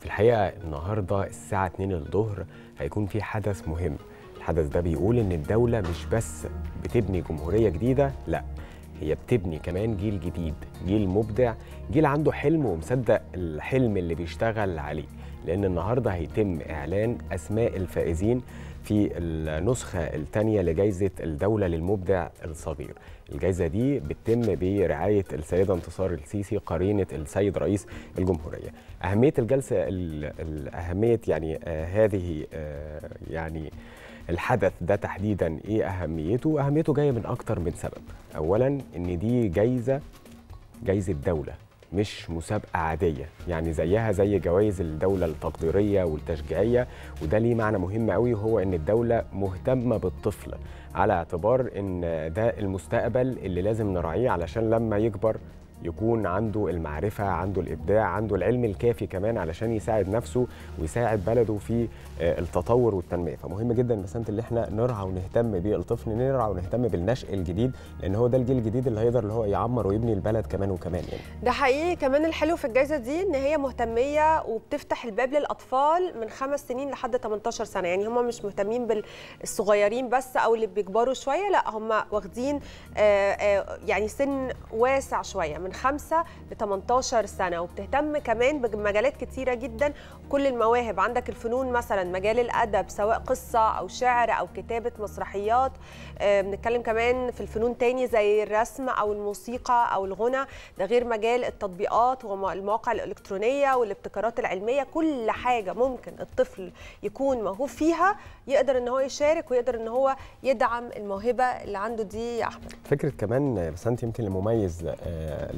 في الحقيقة النهارده الساعة 2 الظهر هيكون في حدث مهم. الحدث ده بيقول إن الدولة مش بس بتبني جمهورية جديدة لأ هي بتبني كمان جيل جديد جيل مبدع جيل عنده حلم ومصدق الحلم اللي بيشتغل عليه لأن النهارده هيتم إعلان أسماء الفائزين في النسخة الثانية لجائزة الدولة للمبدع الصغير. الجائزة دي بتتم برعاية السيدة انتصار السيسي قرينة السيد رئيس الجمهورية. أهمية الجلسة أهمية يعني آه هذه آه يعني الحدث ده تحديدا إيه أهميته؟ أهميته جاية من أكتر من سبب. اولا إن دي جايزة جايزه دوله مش مسابقة عادية. يعني زيها زي جوائز الدولة التقديرية والتشجيعية وده ليه معنى مهم قوي وهو إن الدولة مهتمة بالطفل على اعتبار إن ده المستقبل اللي لازم نراعيه علشان لما يكبر يكون عنده المعرفة عنده الإبداع عنده العلم الكافي كمان علشان يساعد نفسه ويساعد بلده في التطور والتنمية. فمهم جدا مسألة اللي إحنا نرعى ونهتم بالطفل نرعى ونهتم بالنشء الجديد لأن هو ده الجيل الجديد اللي هيقدر اللي هو يعمر ويبني البلد كمان وكمان يعني. ده حقيقي كمان الحلو في الجائزة دي إن هي مهتمية وبتفتح الباب للأطفال من خمس سنين لحد 18 سنة. يعني هم مش مهتمين بالصغيرين بس أو اللي بيكبروا شوية لأ هم واخدين يعني سن واسع شوية من 5 ل 18 سنة. وبتهتم كمان بمجالات كتيرة جدا. كل المواهب عندك الفنون مثلا مجال الأدب سواء قصة أو شعر أو كتابة مسرحيات. بنتكلم كمان في الفنون تاني زي الرسم أو الموسيقى أو الغنى. ده غير مجال التطبيقات والمواقع الإلكترونية والابتكارات العلمية. كل حاجة ممكن الطفل يكون موهوب فيها يقدر إن هو يشارك ويقدر إن هو يدعم الموهبة اللي عنده دي يا أحمد. فكرة كمان بس أنت يمكن المميز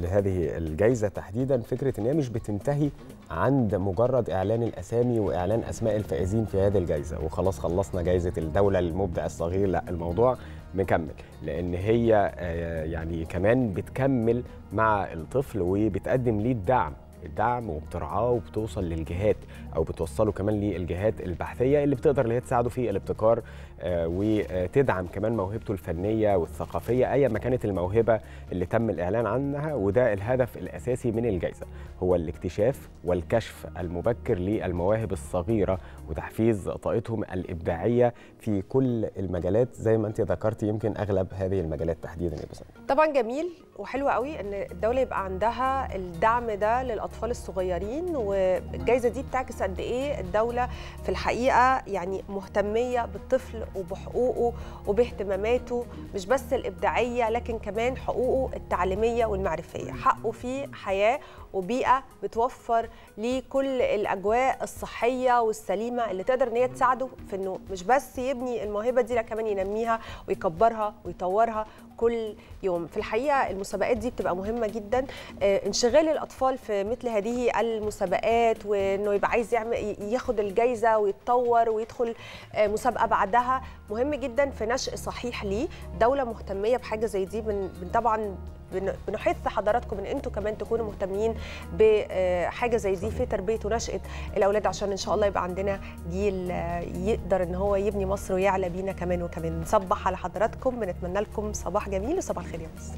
لهذه الجائزه تحديدا فكرة إن هي مش بتنتهي عند مجرد إعلان الأسامي وإعلان أسماء الفائزين في هذه الجائزه وخلاص خلصنا جائزه الدولة للمبدع الصغير. لا الموضوع مكمل لأن هي يعني كمان بتكمل مع الطفل وبتقدم ليه الدعم. الدعم وبترعاه وبتوصل للجهات أو بتوصله كمان للجهات البحثية اللي بتقدر اللي هي تساعده في الابتكار آه وتدعم كمان موهبته الفنية والثقافية أيا ما كانت الموهبة اللي تم الإعلان عنها وده الهدف الأساسي من الجائزة هو الاكتشاف والكشف المبكر للمواهب الصغيرة وتحفيز طاقتهم الإبداعية في كل المجالات. زي ما أنت ذكرتي يمكن أغلب هذه المجالات تحديدا يا طبعا جميل وحلو قوي إن الدولة يبقى عندها الدعم ده للأطفال. الصغيرين والجائزه دي بتعكس قد إيه الدولة في الحقيقة يعني مهتمية بالطفل وبحقوقه وباهتماماته مش بس الإبداعية لكن كمان حقوقه التعليمية والمعرفية. حقه في حياة وبيئة بتوفر ليه كل الأجواء الصحية والسليمة اللي تقدر إن هي تساعده في إنه مش بس يبني الموهبة دي لا كمان ينميها ويكبرها ويطورها كل يوم. في الحقيقة المسابقات دي بتبقى مهمة جدا. انشغال الأطفال في مثل هذه المسابقات وإنه يبقى عايز يعمل ياخد الجائزه ويتطور ويدخل مسابقة بعدها. مهم جدا في نشء صحيح ليه دولة مهتمية بحاجة زي دي من طبعا بنحث حضراتكم إن أنتم كمان تكونوا مهتمين بحاجه زي دي في تربية ونشأة الأولاد عشان إن شاء الله يبقى عندنا جيل يقدر إن هو يبني مصر ويعلى بينا كمان وكمان. نصبح على حضراتكم بنتمنى لكم صباح جميل وصباح الخير يا مصر.